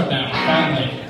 start now, finally.